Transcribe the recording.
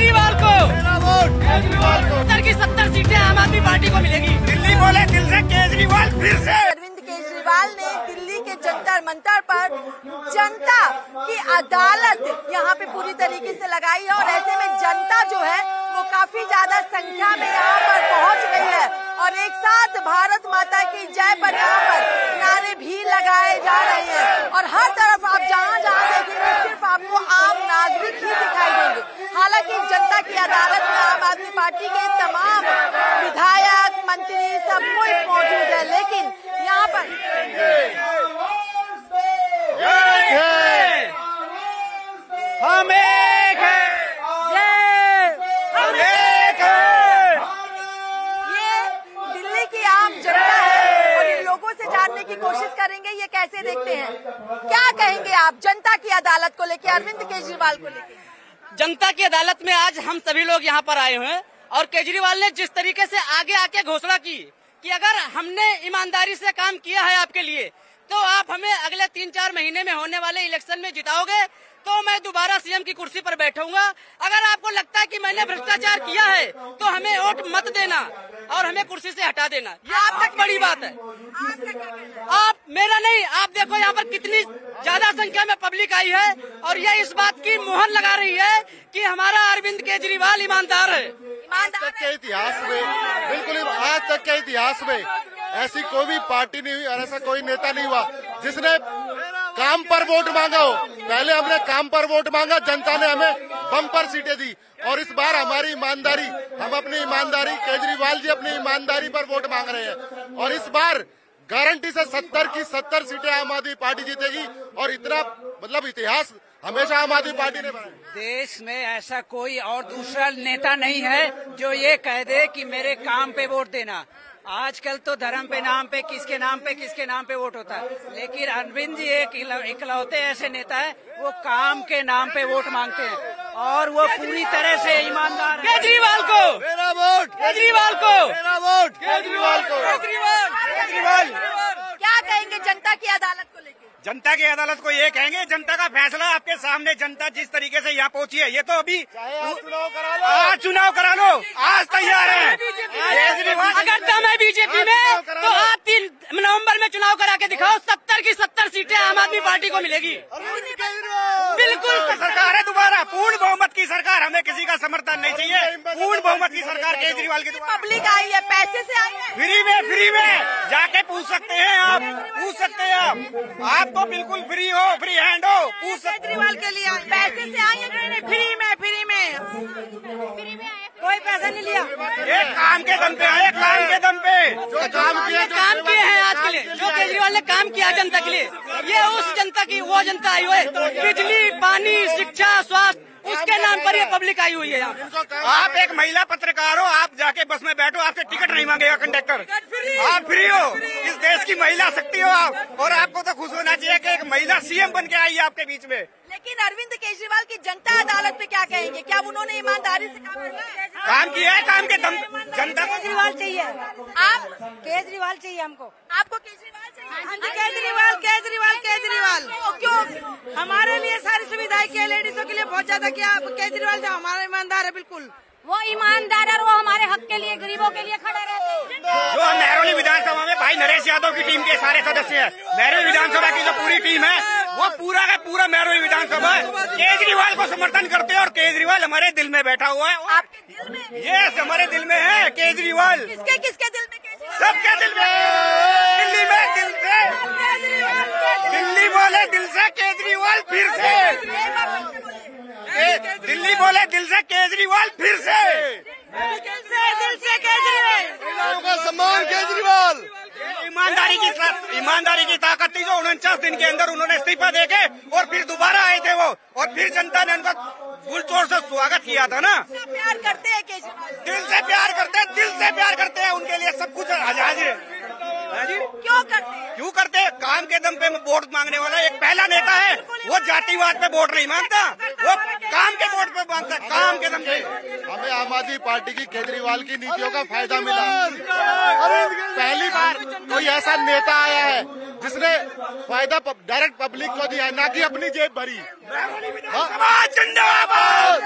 केजरीवाल को। मेरा वोट। केजरीवाल को। सत्तर की सत्तर सीटें आम आदमी पार्टी को मिलेगी। दिल्ली बोले दिल से केजरीवाल फिर से। अरविंद केजरीवाल ने दिल्ली के जंतर मंतर पर जनता की अदालत यहाँ पे पूरी तरीके से लगाई है और ऐसे में जनता जो है वो काफ़ी ज़्यादा संख्या में यहाँ पर पहुँच गई है। और एक साथ भारत माता की जय पर यहाँ पर नारे भी लगाए जा रहे हैं। और हर तरफ़ आप जहाँ जहाँ देखेंगे सिर्फ़ आपको आम नागरिक ही दिखाई देंगे हालाँकि जनता की अदालत में आम आदमी पार्टी के तमाम विधायक मंत्री सब कोई मौजूद है लेकिन यहाँ पर एक है हम एक हैं हम एक है ये दिल्ली की आम जनता है और इन लोगों से जानने की कोशिश करेंगे ये कैसे देखते हैं? क्या कहेंगे आप? जनता की अदालत को लेकर अरविंद केजरीवाल को लेकर जनता की अदालत में आज हम सभी लोग यहाँ पर आए हुए हैं और केजरीवाल ने जिस तरीके से आगे आके घोषणा की कि अगर हमने ईमानदारी से काम किया है आपके लिए तो आप हमें अगले तीन चार महीने में होने वाले इलेक्शन में जिताओगे तो मैं दोबारा सीएम की कुर्सी पर बैठूँगा। अगर आपको लगता है कि मैंने भ्रष्टाचार किया है तो हमें वोट मत देना और हमें कुर्सी से हटा देना। ये आप तक बड़ी बात है। आप मेरा नहीं आप देखो यहाँ पर कितनी ज़्यादा संख्या में पब्लिक आई है और ये इस बात की मोहर लगा रही है कि हमारा अरविंद केजरीवाल ईमानदार है। आज तक के इतिहास में बिल्कुल आज तक के इतिहास में ऐसी कोई भी पार्टी नहीं हुई और ऐसा कोई नेता नहीं हुआ जिसने काम पर वोट मांगा हो। पहले हमने काम पर वोट मांगा, जनता ने हमें बम्पर सीटें दी। और इस बार हमारी ईमानदारी, हम अपनी ईमानदारी, केजरीवाल जी अपनी ईमानदारी पर वोट मांग रहे हैं। और इस बार गारंटी से सत्तर की सत्तर सीटें आम आदमी पार्टी जीतेगी और इतना मतलब इतिहास हमेशा आम आदमी पार्टी ने देश में ऐसा कोई और दूसरा नेता नहीं है जो ये कह दे कि मेरे काम पे वोट देना। आजकल तो धर्म पे नाम पे किसके नाम पे किसके नाम पे वोट होता है। लेकिन अरविंद जी एक इकलौते ऐसे नेता है वो काम के नाम पे वोट मांगते हैं। और वो पूरी तरह से ईमानदार है। केजरीवाल को! मेरा वोट! केजरीवाल को! मेरा वोट! केजरीवाल को! केजरीवाल! केजरीवाल! क्या कहेंगे जनता की अदालत? जनता की अदालत को ये कहेंगे जनता का फैसला आपके सामने जनता जिस तरीके से यहाँ पहुँची है ये तो अभी आज चुनाव करा लो। आज चुनाव करा लो आज तैयार है। अगर दम है बीजेपी में तो आप तीन नवंबर में चुनाव करा के दिखाओ सत्तर की सत्तर सीटें आम आदमी पार्टी को मिलेगी। बिल्कुल सरकार है दोबारा पूर्ण बहुमत की सरकार हमें किसी का समर्थन नहीं चाहिए। पूर्ण बहुमत की सरकार केजरीवाल की पब्लिक आई है पैसे से आई है। फ्री में फ्री में। जाके पूछ सकते हैं आप पूछ सकते हैं आप। आप तो बिल्कुल फ्री हो फ्री हैंड हो पूछ सकते केजरीवाल के लिए पैसे से आई है फ्री में फ्री में फ्री में। कोई पैसा नहीं लिया। ये काम के दम पे आए काम के दम पे। जो काम किया काम किए हैं आज के लिए जो केजरीवाल ने काम किया जनता के लिए ये उस जनता की वो जनता आई हुई उसके नाम पर ये पब्लिक आई हुई है यहाँ। आप एक महिला पत्रकार हो आप जाके बस में बैठो आपसे टिकट नहीं मांगेगा कंडक्टर आप फ्री हो। इस देश की महिला शक्ति हो आप। और आपको तो खुश होना चाहिए कि एक महिला सीएम बन के आई है आपके बीच में। लेकिन अरविंद केजरीवाल की जनता अदालत पे क्या कहेंगे? क्या उन्होंने ईमानदारी से काम किया है? काम किया है काम के दम जनता केजरीवाल चाहिए। आप केजरीवाल चाहिए हमको। आपको केजरीवाल चाहिए? केजरीवाल केजरीवाल। केजरीवाल तो क्यों? हमारे लिए सारी सुविधाएँ की लेडीजों के लिए बहुत ज़्यादा किया। केजरीवाल जो हमारा ईमानदार है बिल्कुल। वो ईमानदार है वो हमारे हक के लिए गरीबों के लिए खड़े रहते हैं। जो हम महरौली विधानसभा में भाई नरेश यादव की टीम के सारे सदस्य हैं। महरौली विधानसभा की जो पूरी टीम है वो पूरा का पूरा महरौली विधानसभा केजरीवाल को समर्थन करते हैं और केजरीवाल हमारे दिल में बैठा हुआ है। आपके दिल में? ये हमारे दिल में है केजरीवाल। किसके किसके दिल में केजरीवाल? सबके दिल में। दिल्ली में दिल से। दिल्ली बोले दिल से केजरीवाल फिर से। दिल्ली बोले दिल से केजरीवाल फिर से। दिल से केजरीवाल। का सम्मान केजरीवाल। ईमानदारी की ईमानदारी की ताकत थी जो उनचास दिन के अंदर उन्होंने इस्तीफा देके और फिर दोबारा आए थे वो। और फिर जनता ने उनका गुलचोर से स्वागत किया था ना। प्यार करते हैं केजरीवाल दिल से प्यार करते हैं दिल से प्यार करते हैं उनके लिए सब कुछ हाजिर है। हाँ क्यों करते क्यों करते? काम के दम पे वोट मांगने वाला एक पहला नेता है वो जातिवाद पे वोट नहीं माँगता वो काम के वोट पे बांधता काम के दम पे हमें आम आदमी पार्टी की केजरीवाल की नीतियों का फ़ायदा मिला पहली बार कोई ऐसा नेता आया है जिसने फ़ायदा डायरेक्ट पब्लिक को दिया ना कि अपनी जेब भरी जिंदाबाद